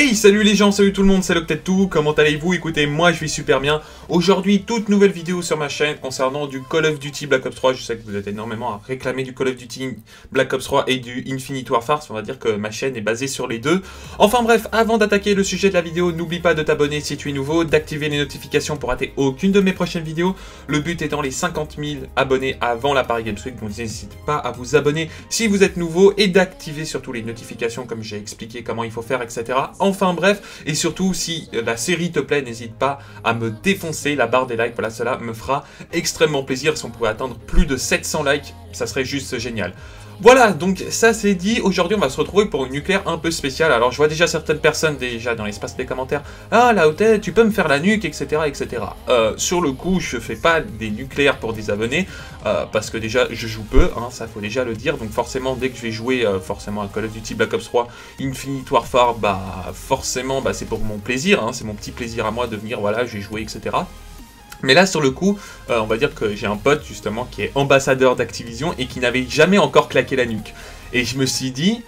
Salut les gens, salut tout le monde, c'est peut-être tout, comment allez-vous? Écoutez, moi je vais super bien. Aujourd'hui, toute nouvelle vidéo sur ma chaîne concernant du Call of Duty Black Ops 3. Je sais que vous êtes énormément à réclamer du Call of Duty Black Ops 3 et du Infinite Warfare. On va dire que ma chaîne est basée sur les deux. Enfin bref, avant d'attaquer le sujet de la vidéo, n'oublie pas de t'abonner si tu es nouveau, d'activer les notifications pour rater aucune de mes prochaines vidéos. Le but étant les 50 000 abonnés avant la Paris Games Week, donc n'hésitez pas à vous abonner si vous êtes nouveau et d'activer surtout les notifications comme j'ai expliqué comment il faut faire, etc. Enfin bref, et surtout si la série te plaît, n'hésite pas à me défoncer la barre des likes, voilà, cela me fera extrêmement plaisir. Si on pouvait atteindre plus de 700 likes, ça serait juste génial. Voilà, donc ça c'est dit. Aujourd'hui, on va se retrouver pour une nucléaire un peu spéciale. Alors, je vois déjà certaines personnes déjà dans l'espace des commentaires. Ah, la hôtel, tu peux me faire la nuque, etc., etc. Euh, sur le coup, je fais pas des nucléaires pour des abonnés, euh, parce que déjà, je joue peu, hein, ça faut déjà le dire. Donc forcément, dès que je vais jouer euh, forcément à Call of Duty Black Ops 3, Infinite Warfare, bah forcément, bah, c'est pour mon plaisir, hein, c'est mon petit plaisir à moi de venir, voilà, je vais jouer, etc. Mais là, sur le coup, euh, on va dire que j'ai un pote justement qui est ambassadeur d'Activision et qui n'avait jamais encore claqué la nuque. Et je me suis dit,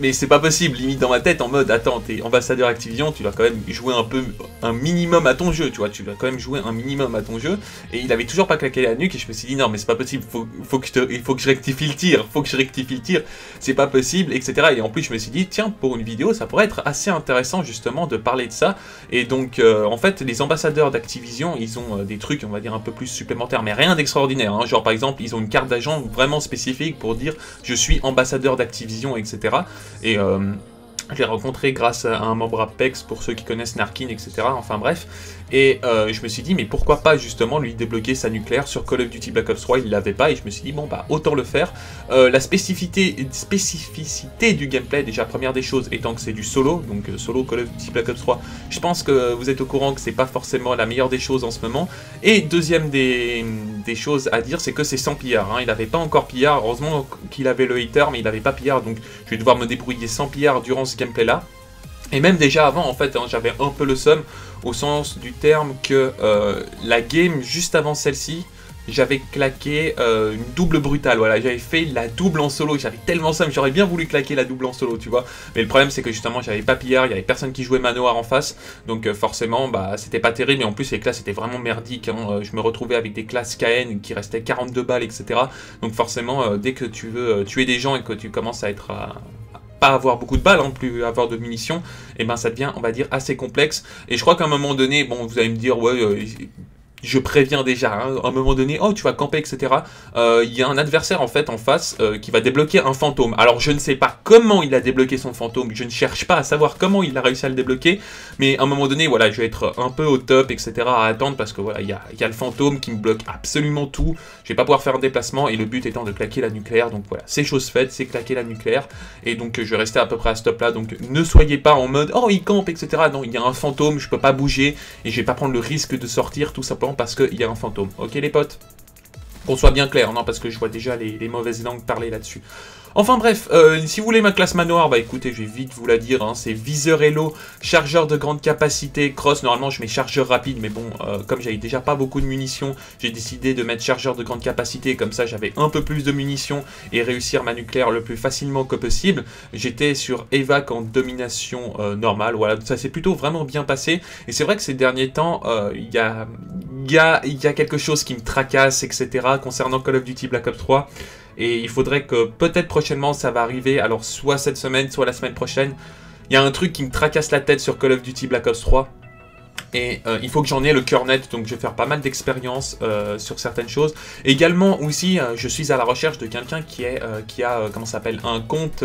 mais c'est pas possible, limite dans ma tête, en mode, attends, t'es ambassadeur Activision, tu dois quand même jouer un peu, un minimum à ton jeu, tu vois, tu dois quand même jouer un minimum à ton jeu, et il avait toujours pas claqué la nuque, et je me suis dit, non, mais c'est pas possible, faut, que je il faut que je rectifie le tir, faut que je rectifie le tir, c'est pas possible, etc. Et en plus, je me suis dit, tiens, pour une vidéo, ça pourrait être assez intéressant, justement, de parler de ça, et donc, euh, en fait, les ambassadeurs d'Activision, ils ont euh, des trucs, on va dire, un peu plus supplémentaires, mais rien d'extraordinaire, hein. genre, par exemple, ils ont une carte d'agent vraiment spécifique pour dire, je suis ambassadeur d'Activision, etc. Et euh, je l'ai rencontré grâce à un membre Apex pour ceux qui connaissent Narkin, etc. Enfin bref. Et euh, je me suis dit, mais pourquoi pas justement lui débloquer sa nucléaire sur Call of Duty Black Ops 3 Il l'avait pas et je me suis dit, bon bah autant le faire. Euh, la spécificité, spécificité du gameplay, déjà première des choses, étant que c'est du solo, donc euh, solo Call of Duty Black Ops 3, je pense que vous êtes au courant que c'est pas forcément la meilleure des choses en ce moment. Et deuxième des, des choses à dire, c'est que c'est sans pillard. Hein. Il n'avait pas encore pillard, heureusement qu'il avait le hater, mais il n'avait pas pillard, donc je vais devoir me débrouiller sans pillard durant ce gameplay là. Et même déjà avant, en fait, hein, j'avais un peu le somme, au sens du terme que euh, la game juste avant celle-ci, j'avais claqué euh, une double brutale, voilà, j'avais fait la double en solo, j'avais tellement somme, j'aurais bien voulu claquer la double en solo, tu vois, mais le problème c'est que justement j'avais pas pillard, il y avait personne qui jouait manoir en face, donc euh, forcément, bah c'était pas terrible, mais en plus les classes étaient vraiment merdiques, hein. je me retrouvais avec des classes KN qui restaient 42 balles, etc., donc forcément, dès que tu veux tuer des gens et que tu commences à être pas avoir beaucoup de balles, en hein, plus avoir de munitions, et eh ben ça devient, on va dire, assez complexe. Et je crois qu'à un moment donné, bon, vous allez me dire, ouais, euh, je préviens déjà, hein, à un moment donné, oh tu vas camper, etc. Euh, il y a un adversaire en fait en face euh, qui va débloquer un fantôme. Alors je ne sais pas comment il a débloqué son fantôme, je ne cherche pas à savoir comment il a réussi à le débloquer, mais à un moment donné, voilà, je vais être un peu au top, etc. à attendre parce que voilà, il y a, y a, le fantôme qui me bloque absolument tout, je vais pas pouvoir faire un déplacement et le but étant de claquer la nucléaire, donc voilà, c'est chose faite, c'est claquer la nucléaire, et donc je vais rester à peu près à ce stop là, donc ne soyez pas en mode, oh il campe, etc. Non, il y a un fantôme, je peux pas bouger, et je vais pas prendre le risque de sortir tout simplement parce qu'il y a un fantôme. Ok les potes Qu'on soit bien clair, non parce que je vois déjà les, mauvaises langues parler là-dessus. Enfin bref, euh, si vous voulez ma classe manoir, bah écoutez, je vais vite vous la dire, hein, c'est viseur Hello, chargeur de grande capacité, cross, normalement je mets chargeur rapide, mais bon, euh, comme j'avais déjà pas beaucoup de munitions, j'ai décidé de mettre chargeur de grande capacité, comme ça j'avais un peu plus de munitions et réussir ma nucléaire le plus facilement que possible. J'étais sur évac en domination euh, normale, voilà, ça s'est plutôt vraiment bien passé, et c'est vrai que ces derniers temps, il y a il y a, quelque chose qui me tracasse, etc. concernant Call of Duty Black Ops 3. Et il faudrait que peut-être prochainement ça va arriver, alors soit cette semaine, soit la semaine prochaine. Il y a un truc qui me tracasse la tête sur Call of Duty Black Ops 3. Et euh, il faut que j'en ai le cœur net, donc je vais faire pas mal d'expériences euh, sur certaines choses. Également aussi, euh, je suis à la recherche de quelqu'un qui, est, qui a, comment s'appelle, un compte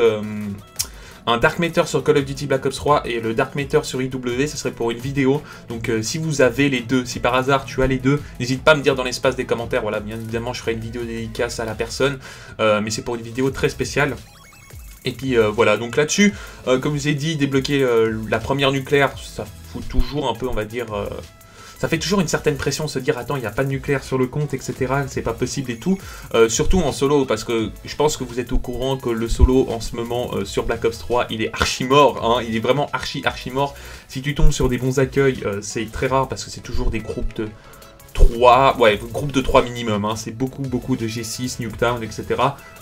un Dark Matter sur Call of Duty Black Ops 3 et le Dark Matter sur IW, ça serait pour une vidéo. Donc euh, si vous avez les deux, si par hasard tu as les deux, n'hésite pas à me dire dans l'espace des commentaires. Voilà, bien évidemment, je ferai une vidéo dédicace à la personne, euh, mais c'est pour une vidéo très spéciale. Et puis euh, voilà, donc là-dessus, comme je vous ai dit, débloquer la première nucléaire, ça fout toujours un peu, on va dire, ça fait toujours une certaine pression se dire attends il n'y a pas de nucléaire sur le compte etc c'est pas possible et tout. Euh, surtout en solo parce que je pense que vous êtes au courant que le solo en ce moment euh, sur Black Ops 3 il est archi mort hein, il est vraiment archi archi mort si tu tombes sur des bons accueils euh, c'est très rare parce que c'est toujours des groupes de 3, ouais, groupe de 3 minimum, hein. c'est beaucoup, beaucoup de G6, Nuketown, etc.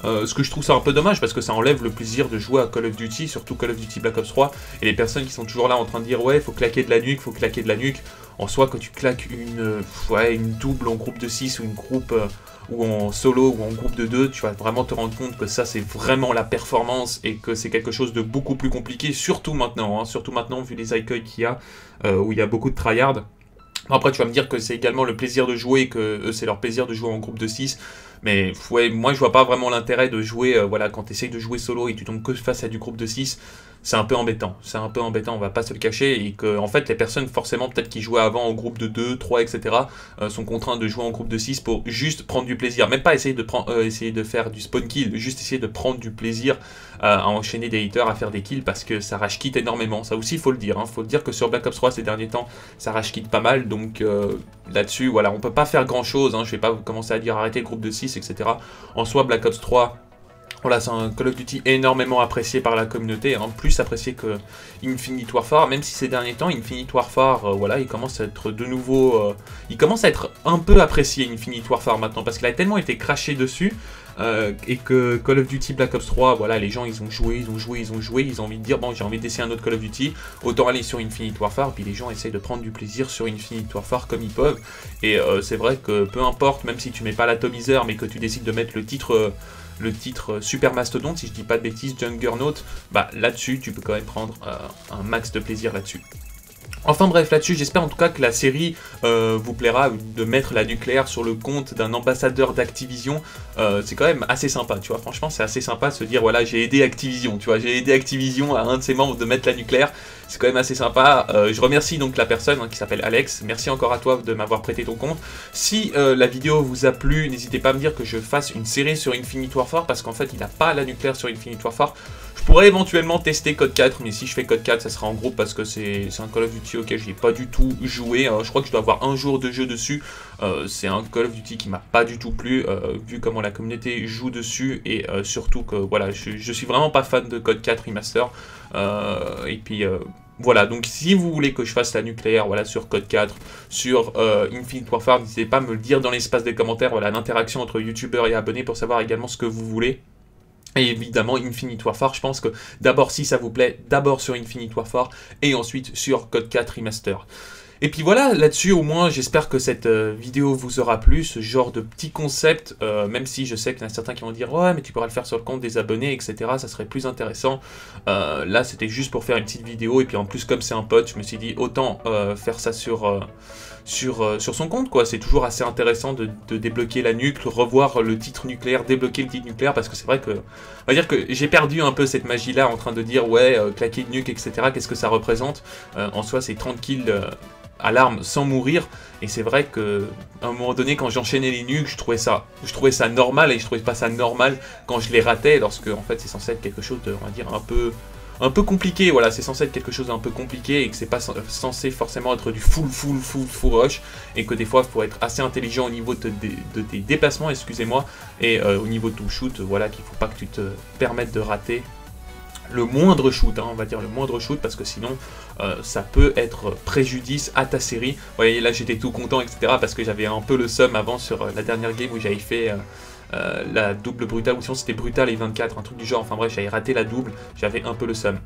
Euh, ce que je trouve ça un peu dommage, parce que ça enlève le plaisir de jouer à Call of Duty, surtout Call of Duty Black Ops 3, et les personnes qui sont toujours là en train de dire, ouais, faut claquer de la nuque, faut claquer de la nuque, en soi, quand tu claques une, ouais, une double en groupe de 6 ou une groupe... Euh, ou en solo ou en groupe de 2, tu vas vraiment te rendre compte que ça c'est vraiment la performance et que c'est quelque chose de beaucoup plus compliqué, surtout maintenant, hein, surtout maintenant vu les accueils qu'il y a, euh, où il y a beaucoup de Après, tu vas me dire que c'est également le plaisir de jouer, que c'est leur plaisir de jouer en groupe de 6. Mais moi, je vois pas vraiment l'intérêt de jouer, euh, voilà, quand tu essayes de jouer solo et tu tombes que face à du groupe de 6 c'est un peu embêtant. C'est un peu embêtant, on va pas se le cacher. Et que, en fait, les personnes, forcément, peut-être qui jouaient avant en groupe de 2, 3, etc., sont contraintes de jouer en groupe de 6 pour juste prendre du plaisir. Même pas essayer de, prendre, euh, essayer de faire du spawn kill, juste essayer de prendre du plaisir euh, à enchaîner des hitters, à faire des kills, parce que ça rage quitte énormément. Ça aussi, il faut le dire. Il hein. faut le dire que sur Black Ops 3, ces derniers temps, ça rage quitte pas mal. Donc euh, là-dessus, voilà, on peut pas faire grand-chose. Hein. Je vais pas commencer à dire arrêter le groupe de 6, etc. En soi, Black Ops 3 voilà, c'est un Call of Duty énormément apprécié par la communauté, en plus apprécié que Infinite Warfare, même si ces derniers temps, Infinite Warfare, euh, voilà, il commence à être de nouveau... Euh, il commence à être un peu apprécié, Infinite Warfare, maintenant, parce qu'il a tellement été craché dessus, euh, et que Call of Duty Black Ops 3, voilà, les gens, ils ont joué, ils ont joué, ils ont joué, ils ont envie de dire, bon, j'ai envie d'essayer un autre Call of Duty, autant aller sur Infinite Warfare, puis les gens essayent de prendre du plaisir sur Infinite Warfare comme ils peuvent, et c'est vrai que peu importe, même si tu mets pas l'atomiseur, mais que tu décides de mettre le titre le titre Super Mastodon, si je dis pas de bêtises, Juggernaut, bah là-dessus, tu peux quand même prendre euh, un max de plaisir là-dessus. Enfin bref, là-dessus, j'espère en tout cas que la série euh, vous plaira de mettre la nucléaire sur le compte d'un ambassadeur d'Activision. Euh, c'est quand même assez sympa, tu vois. Franchement, c'est assez sympa de se dire, voilà, j'ai aidé Activision, tu vois. J'ai aidé Activision à un de ses membres de mettre la nucléaire. C'est quand même assez sympa. Euh, je remercie donc la personne hein, qui s'appelle Alex. Merci encore à toi de m'avoir prêté ton compte. Si la vidéo vous a plu, n'hésitez pas à me dire que je fasse une série sur Infinite Warfare parce qu'en fait, il n'a pas la nucléaire sur Infinite Warfare. Je pourrais éventuellement tester Code 4, mais si je fais Code 4, ça sera en groupe parce que c'est un Call of Duty auquel je n'ai pas du tout joué. Euh, je crois que je dois avoir un jour de jeu dessus. Euh, c'est un Call of Duty qui m'a pas du tout plu, euh, vu comment la communauté joue dessus, et surtout que voilà, je, je, suis vraiment pas fan de Code 4 Remaster. et puis voilà, donc si vous voulez que je fasse la nucléaire, voilà, sur Code 4, sur Infinite Warfare, n'hésitez pas à me le dire dans l'espace des commentaires, voilà, l'interaction entre youtubeurs et abonnés pour savoir également ce que vous voulez. Et évidemment, Infinite Warfare, je pense que d'abord, si ça vous plaît, d'abord sur Infinite Warfare, et ensuite sur Code 4 Remaster. Et puis voilà, là-dessus au moins, j'espère que cette euh, vidéo vous aura plu, ce genre de petit concept, euh, même si je sais qu'il y en a certains qui vont dire « Ouais, mais tu pourras le faire sur le compte des abonnés, etc. Ça serait plus intéressant. Euh, là, c'était juste pour faire une petite vidéo, et puis en plus, comme c'est un pote, je me suis dit autant faire ça sur sur, euh, sur son compte, quoi. C'est toujours assez intéressant de, débloquer la nuque, revoir le titre nucléaire, débloquer le titre nucléaire, parce que c'est vrai que, on va dire que j'ai perdu un peu cette magie-là en train de dire, ouais, euh, claquer de nuque, etc., qu'est-ce que ça représente? Euh, En soi, c'est 30 kills à l'arme sans mourir, et c'est vrai que un moment donné, quand j'enchaînais les nuques, je trouvais ça, je trouvais ça normal, et je trouvais pas ça normal quand je les ratais, lorsque, en fait, c'est censé être quelque chose de, on va dire, un peu un peu compliqué, voilà, c'est censé être quelque chose d'un peu compliqué et que c'est pas censé forcément être du full, full, full, full rush et que des fois, il faut être assez intelligent au niveau de, tes déplacements, excusez-moi, et euh, au niveau de ton shoot, voilà, qu'il faut pas que tu te permettes de rater le moindre shoot, hein, on va dire le moindre shoot, parce que sinon euh, ça peut être préjudice à ta série. Vous voyez, là j'étais tout content, etc., parce que j'avais un peu le seum avant sur euh, la dernière game où j'avais fait euh, la double brutale, ou sinon c'était brutal et 24, un truc du genre, enfin bref, j'avais raté la double, j'avais un peu le seum.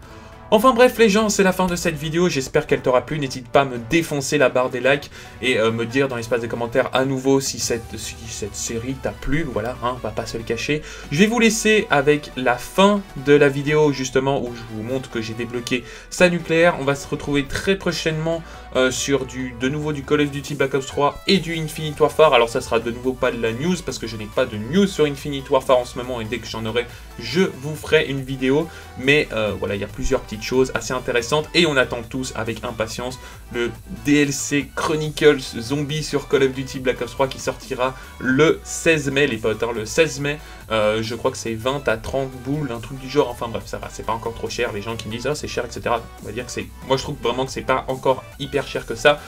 Enfin bref les gens, c'est la fin de cette vidéo, j'espère qu'elle t'aura plu, n'hésite pas à me défoncer la barre des likes et euh, me dire dans l'espace des commentaires à nouveau si cette, cette série t'a plu, voilà, hein, on va pas se le cacher. Je vais vous laisser avec la fin de la vidéo justement où je vous montre que j'ai débloqué sa nucléaire, on va se retrouver très prochainement euh, sur du, de nouveau du Call of Duty Black Ops 3 et du Infinite Warfare, alors ça sera de nouveau pas de la news parce que je n'ai pas de news sur Infinite Warfare en ce moment et dès que j'en aurai, je vous ferai une vidéo, mais euh, voilà, il y a plusieurs petits choses assez intéressantes et on attend tous avec impatience le DLC Chronicles Zombie sur Call of Duty Black Ops 3 qui sortira le 16 mai les potes, hein, le 16 mai, euh, je crois que c'est 20 à 30 boules, un truc du genre, enfin bref, ça va, c'est pas encore trop cher, les gens qui disent ah c'est cher, etc. On va dire que c'est, moi je trouve vraiment que c'est pas encore hyper cher que ça.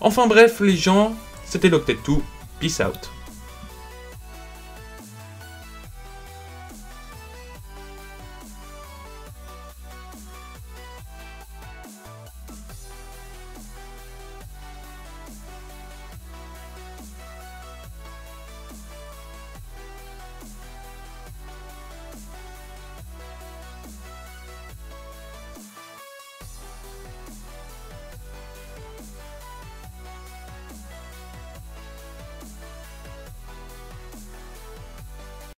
Enfin bref les gens, c'était l'Octet tout, peace out.